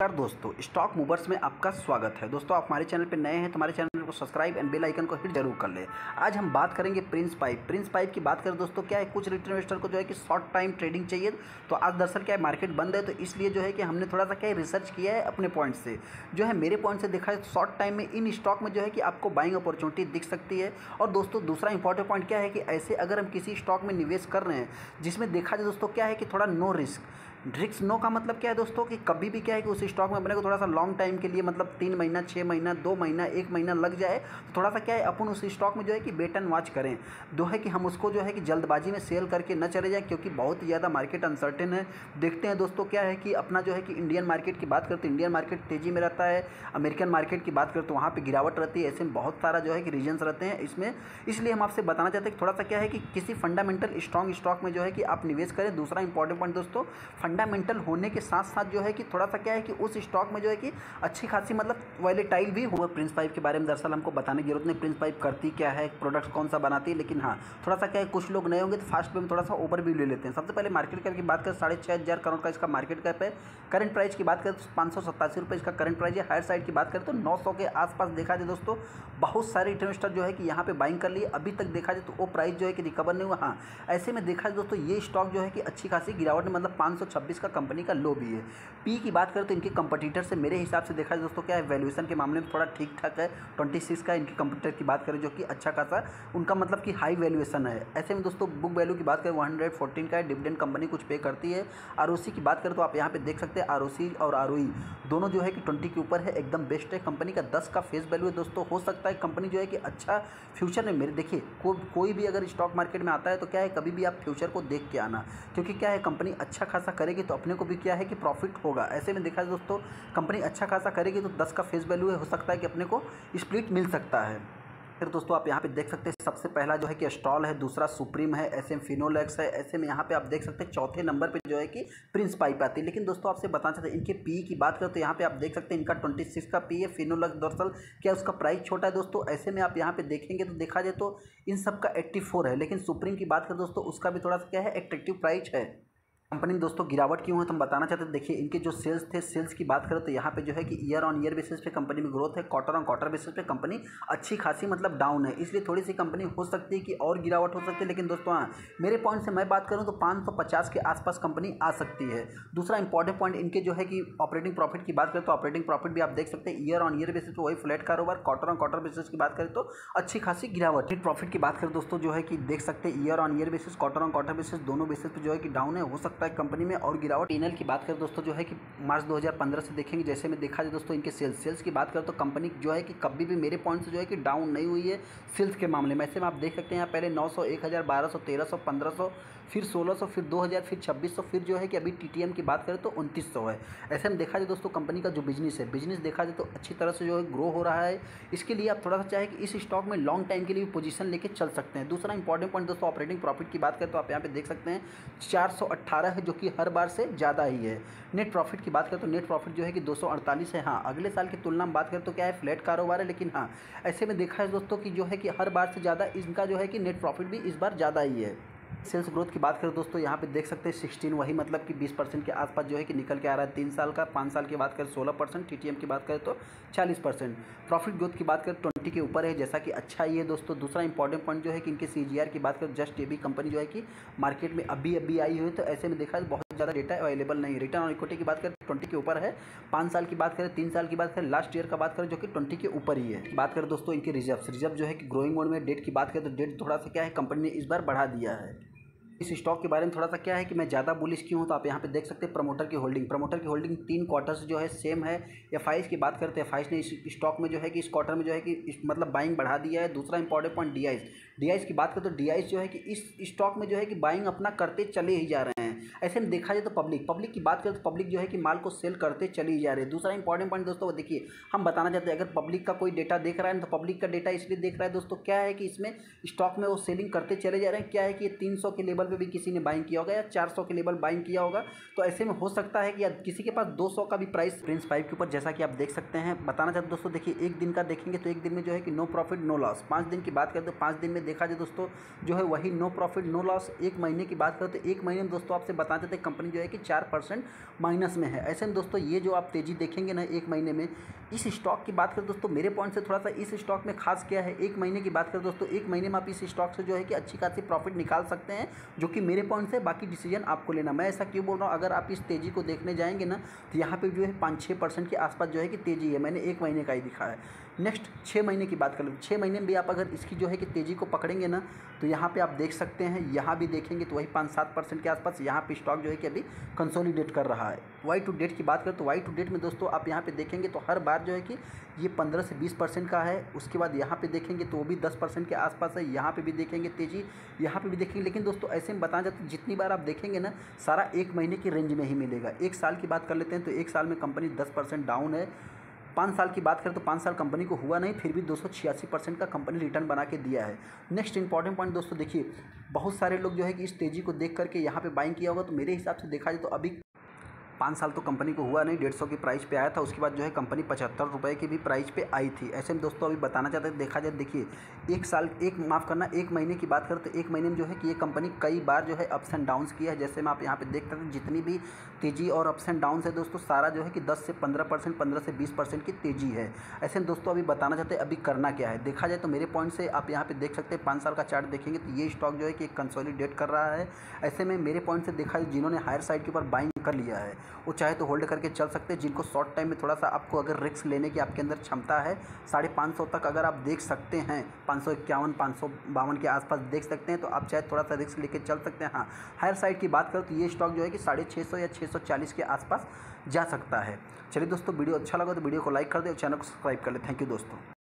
नमस्कार दोस्तों, stock movers में आपका स्वागत है। दोस्तों, आप हमारे चैनल पर नए हैं तो हमारे चैनल को सब्सक्राइब एंड बेल आइकन को हिट ज़रूर कर लें। आज हम बात करेंगे प्रिंस पाइप। प्रिंस पाइप की बात करें दोस्तों, क्या है? कुछ रिटेल इन्वेस्टर को जो है कि शॉर्ट टाइम ट्रेडिंग चाहिए तो आज दरअसल क्या है, मार्केट बंद है तो इसलिए जो है कि हमने थोड़ा सा क्या है, रिसर्च किया है अपने पॉइंट से। जो है, मेरे पॉइंट से देखा है, शॉर्ट टाइम में इन स्टॉक में जो है कि आपको बाइंग अपॉर्चुनिटी दिख सकती है। और दोस्तों, दूसरा इंपॉर्टेंट पॉइंट क्या है कि ऐसे अगर हम किसी स्टॉक में निवेश कर रहे हैं, जिसमें देखा जाए दोस्तों, क्या है कि थोड़ा नो रिस्क। रिक्स नो का मतलब क्या है दोस्तों? कि कभी भी क्या है कि उस स्टॉक में अपने को थोड़ा सा लॉन्ग टाइम के लिए मतलब तीन महीना छः महीना, दो महीना, एक महीना लग जाए तो थोड़ा सा क्या है, अपन उस स्टॉक में जो है कि बेट एंड वॉच करें। दो है कि हम उसको जो है कि जल्दबाजी में सेल करके न चले जाए, क्योंकि बहुत ही ज़्यादा मार्केट अनसर्टेन है। देखते हैं दोस्तों क्या है कि अपना जो है कि इंडियन मार्केट की बात करते इंडियन मार्केट तेज़ी में रहता है। अमेरिकन मार्केट की बात करें तो वहाँ पर गिरावट रहती है। ऐसे में बहुत सारा जो है कि रीजन्स रहते हैं इसमें। इसलिए हम आपसे बताना चाहते हैं कि थोड़ा सा क्या है कि किसी फंडामेंटल स्ट्रॉन्ग स्टॉक में जो है कि आप निवेश करें। दूसरा इंपॉर्टेंट पॉइंट दोस्तों फंडामेंटल होने के साथ साथ जो है कि थोड़ा सा क्या है कि उस स्टॉक में जो है कि अच्छी खासी मतलब वॉलेटाइल भी हुआ प्रिंस पाइप के बारे में। दरअसल हमको बताने की ज़रूरत नहीं। प्रिंस पाइप करती क्या है? प्रोडक्ट्स कौन सा बनाती है? लेकिन हाँ थोड़ा सा क्या है, कुछ लोग नए होंगे तो फास्ट में थोड़ा सा ओवर भी ले लेते हैं। सबसे पहले मार्केट कैप की बात करें, साढ़े छः हज़ार करोड़ का इसका मार्केट कैप है। करंट प्राइस की बात करें तो पाँच सौ सत्तासी रुपये इसका करंट प्राइस है। हायर साइड की बात करें तो नौ सौ के आसपास देखा जाए दोस्तों, बहुत सारे इन्वेस्टर जो है कि यहाँ पे बाइंग कर लिए। अभी तक देखा जाए तो वो प्राइस जो है कि रिकवर नहीं हुआ। हाँ ऐसे में देखा जाए दोस्तों, ये स्टॉक जो है कि अच्छी खासी गिरावट में मतलब पाँच का कंपनी का लो भी है। पी की बात करें तो इनके कंपटीटर से मेरे हिसाब से देखा जाए दोस्तों क्या है वैल्यूएशन के मामले में थोड़ा ठीक ठाक है। ट्वेंटी सिक्स का इनके कंपटीटर की बात करें जो कि अच्छा खासा उनका मतलब कि हाई वैल्यूएशन है। ऐसे में दोस्तों बुक वैल्यू की बात करें वन हंड्रेड फोर्टीन का है डिविडेंड कंपनी कुछ पे करती है। आर की बात करें तो आप यहाँ पर देख सकते हैं आर और आर दोनों जो है कि ट्वेंटी के ऊपर है एकदम बेस्ट है। कंपनी का दस का फेस वैल्यू है दोस्तों हो सकता है कंपनी जो है कि अच्छा फ्यूचर में मेरे देखिए को, कोई भी अगर स्टॉक मार्केट में आता है तो क्या है कभी भी आप फ्यूचर को देख के आना। क्योंकि क्या है कंपनी अच्छा खासा करेगी तो अपने को भी क्या है कि प्रॉफिट होगा। ऐसे में देखा दोस्तों कंपनी अच्छा खासा करेगी तो दस का फेस वैल्यू है सकता है कि अपने को स्प्लिट मिल सकता है। फिर दोस्तों आप यहाँ पे देख सकते हैं, सबसे पहला जो है कि स्टॉल है, दूसरा सुप्रीम है एस एम फिनोलेक्स है, ऐसे में यहाँ पे आप देख सकते हैं, चौथे नंबर पे जो है कि प्रिंस पाइप आती है। लेकिन दोस्तों आपसे बताना चाहते हैं, इनके पी की बात करें तो यहाँ पे आप देख सकते हैं, इनका ट्वेंटी सिक्स का पी है फिनोलेक्स दरअसल क्या उसका प्राइस छोटा है दोस्तों? ऐसे में आप यहाँ पे देखेंगे तो देखा जाए तो इन सब का एट्टी है। लेकिन सुप्रीम की बात करें दोस्तों, उसका भी थोड़ा सा क्या है एट्रेक्टिव प्राइस है। कंपनी दोस्तों गिरावट क्यों है तो हम बताना चाहते हैं। देखिए, इनके जो सेल्स थे सेल्स की बात करें तो यहाँ पे जो है कि ईयर ऑन ईयर बेसिस पे कंपनी में ग्रोथ है क्वार्टर ऑन क्वार्टर बेसिस पे कंपनी अच्छी खासी मतलब डाउन है। इसलिए थोड़ी सी कंपनी हो सकती है कि और गिरावट हो सकती है, लेकिन दोस्तों हाँ मेरे पॉइंट से मैं बात करूँ तो पाँच सौ पचास के आसपास कंपनी आ सकती है। दूसरा इंपॉर्टेंट पॉइंट इनके जो है कि ऑपरेटिंग प्रॉफिट की बात करें तो ऑपरेटिंग प्रॉफिट भी आप देख सकते हैं। ईयर ऑन ईयर बेसिस पे वही फ्लैट कारोबार क्वार्टर ऑन क्वार्टर बेसिस की बात करें तो अच्छी खासी गिरावट। प्रॉफिट की बात करें दोस्तों जो है कि देख सकते हैं year on year basis quarter on quarter basis दोनों बेसिस पे जो है कि डाउन है, हो सकता है कंपनी में और गिरावट। इनल की बात करें दोस्तों, जो है कि मार्च 2015 से देखेंगे, जैसे मैं देखा जाए दोस्तों, इनके सेल्स सेल्स की बात करें तो कंपनी जो है कि कभी भी मेरे पॉइंट से जो है कि डाउन नहीं हुई है सेल्स के मामले में। ऐसे में आप देख सकते हैं यहाँ पहले 900 1000 1200 1300 1500 फिर 1600 फिर 2000 फिर 2600 फिर जो है कि अभी टीटीएम की बात करें तो उनतीस है। ऐसे में देखा जाए दोस्तों कंपनी का जो बिज़नेस है बिज़नेस देखा जाए तो अच्छी तरह से जो है ग्रो हो रहा है। इसके लिए आप थोड़ा सा चाहे कि इस स्टॉक में लॉन्ग टाइम के लिए पोजीशन लेके चल सकते हैं। दूसरा इंपॉर्टेंट पॉइंट दोस्तों ऑपरेटिंग प्रॉफिट की बात करें तो आप यहाँ पर देख सकते हैं, चार है, जो कि हर बार से ज़्यादा ही है। नेट प्रॉफिट की बात करें तो नेट प्रॉफिट जो है कि दो सौ अड़तालीस है। हाँ अगले साल की तुलना में बात करें तो क्या है फ्लैट कारोबार है, लेकिन हाँ ऐसे में देखा है दोस्तों कि जो है कि हर बार से ज़्यादा इनका जो है कि नेट प्रॉफिट भी इस बार ज़्यादा ही है। सेल्स ग्रोथ की बात करें दोस्तों, यहाँ पे देख सकते हैं सिक्सटीन वही मतलब कि बीस परसेंट के आसपास जो है कि निकल के आ रहा है। तीन साल का, पाँच साल की बात करें, सोलह परसेंट TTM की बात करें तो चालीस परसेंट। प्रॉफिट ग्रोथ की बात करें ट्वेंटी के ऊपर है, जैसा कि अच्छा ही है दोस्तों। दूसरा इंपॉर्टेंट पॉइंट जो है कि इनके सी की बात करें जस्ट ये भी कंपनी जो है कि मार्केट में अभी अभी आई हुई तो ऐसे में देखा बहुत ज़्यादा डेटा अवेलेबल नहीं रिटर्न ऑन इक्विटी की बात करें ट्वेंटी के ऊपर है। पाँच साल की बात करें, तीन साल की बात करें लास्ट ईयर का बात करें जो कि ट्वेंटी के ऊपर ही है। बात करें दोस्तों इनके रिज़र्व रिज़र्व जो है कि ग्रोइंग मोड में डेट की बात करें तो डेट थोड़ा सा क्या है कंपनी ने इस बार बढ़ा दिया है। इस स्टॉक के बारे में थोड़ा सा क्या है कि मैं ज़्यादा बुलिश क्यों हूँ तो आप यहाँ पे देख सकते हैं प्रमोटर की होल्डिंग प्रमोटर की होल्डिंग तीन क्वार्टर्स जो है सेम है। एफ़ की बात करते हैं। एफ़ ने इस स्टॉक में जो है कि इस क्वार्टर में जो है कि मतलब बाइंग बढ़ा दिया है। दूसरा इंपॉर्टेंट पॉइंट डी डी की बात करें तो डी जो है कि इस स्टॉक में जो है कि बाइंग अपना करते चले ही जा रहे हैं। ऐसे में देखा जाए तो पब्लिक पब्लिक की बात करें तो पब्लिक जो है कि माल को सेल करते चली जा रही है। दूसरा इंपॉर्टेंट पॉइंट दोस्तों देखिए, हम बताना चाहते हैं, अगर पब्लिक का कोई डेटा देख रहा है तो पब्लिक का डेटा इसलिए देख रहा है दोस्तों, क्या है कि इसमें स्टॉक में वो सेलिंग करते चले जा रहे हैं? क्या है कि तीन के लेवल पर भी किसी ने बाइंग किया होगा या चार सौ के लेवल बाइंग किया होगा? तो ऐसे में हो सकता है कि किसी के पास दो सौ का भी प्राइस प्रिंस पाइप के ऊपर, जैसा कि आप देख सकते हैं, बताना चाहते दोस्तों, देखिए, एक दिन का देखेंगे तो एक दिन में जो है कि नो प्रॉफिट नो लॉस पाँच दिन की बात करें तो पाँच दिन में देखा जाए दोस्तों, जो है वही नो प्रॉफिट नो लॉस एक महीने की बात करें तो एक महीने में दोस्तों आपसे बता देते कंपनी जो है कि चार परसेंट माइनस में है। ऐसे में दोस्तों, ये जो आप तेज़ी देखेंगे ना एक महीने में, इस स्टॉक की बात करें दोस्तों, मेरे पॉइंट से थोड़ा सा इस स्टॉक में खास क्या है? एक महीने की बात करें दोस्तों, एक महीने में आप इस स्टॉक से जो है कि अच्छी खासी प्रॉफिट निकाल सकते हैं, जो कि मेरे पॉइंट से बाकी डिसीज़न आपको लेना। मैं ऐसा क्यों बोल रहा हूँ? अगर आप इस तेज़ी को देखने जाएँगे ना तो यहाँ पे जो है पाँच छः परसेंट के आसपास जो है कि तेज़ी है। मैंने एक महीने का ही दिखा है। नेक्स्ट छः महीने की बात कर लो। छः महीने में भी आप अगर इसकी जो है कि तेज़ी को पकड़ेंगे ना तो यहाँ पे आप देख सकते हैं, यहाँ भी देखेंगे तो वही पाँच सात परसेंट के आसपास यहाँ पे स्टॉक जो है कि अभी कंसोलिडेट कर रहा है। वाई टू डेट की बात करें तो वाई टू डेट में दोस्तों आप यहाँ पे देखेंगे तो हर बार जो है कि ये पंद्रह से बीस परसेंट का है। उसके बाद यहाँ पे देखेंगे तो वो भी दस परसेंट के आसपास है। यहाँ पे भी देखेंगे तेज़ी, यहाँ पे भी देखेंगे। लेकिन दोस्तों ऐसे में बताया जाता है, जितनी बार आप देखेंगे ना, सारा एक महीने की रेंज में ही मिलेगा। एक साल की बात कर लेते हैं तो एक साल में कंपनी दस डाउन है। पाँच साल की बात करें तो पाँच साल कंपनी को हुआ नहीं, फिर भी दो सौ छियासी परसेंट का कंपनी रिटर्न बना के दिया है। नेक्स्ट इंपॉर्टेंट पॉइंट दोस्तों देखिए, बहुत सारे लोग जो है कि इस तेज़ी को देख करके यहाँ पे बाइंग किया होगा तो मेरे हिसाब से देखा जाए तो अभी पाँच साल तो कंपनी को हुआ नहीं, डेढ़ सौ की प्राइस पे आया था, उसके बाद जो है कंपनी पचहत्तर रुपये की भी प्राइस पे आई थी। ऐसे में दोस्तों अभी बताना चाहते हैं, देखा जाए, देखिए, एक साल, एक, माफ़ करना, एक महीने की बात करें तो एक महीने में जो है कि ये कंपनी कई बार जो है अप्स एंड डाउन्स किया है। जैसे मैं आप यहाँ पर देख सकते जितनी भी तेज़ी और अप्स एंड डाउन्स है दोस्तों, सारा जो है कि दस से पंद्रह परसेंट, पंद्रह से बीस परसेंट की तेज़ी है। ऐसे में दोस्तों अभी बताना चाहते हैं, अभी करना क्या है? देखा जाए तो मेरे पॉइंट से आप यहाँ पर देख सकते हैं, पाँच साल का चार्ट देखेंगे तो ये स्टॉक जो है कि कंसोलिडेट कर रहा है। ऐसे में मेरे पॉइंट से देखा जिन्होंने हायर साइड के ऊपर बाइंग कर लिया है। वो चाहे तो होल्ड करके चल सकते हैं, जिनको शॉर्ट टाइम में थोड़ा सा आपको अगर रिस्क लेने की आपके अंदर क्षमता है, साढ़े पाँच सौ तक अगर आप देख सकते हैं, पाँच सौ इक्यावन, पाँच सौ बावन के आसपास देख सकते हैं तो आप चाहे थोड़ा सा रिस्क लेके चल सकते हैं। हाँ हायर साइड की बात करें तो ये स्टॉक जो है कि साढ़े छः सौ या छः सौ चालीस के आसपास जा सकता है। चलिए दोस्तों, वीडियो अच्छा लगा तो वीडियो को लाइक कर दे और चैनल को सब्सक्राइब कर ले। थैंक यू दोस्तों।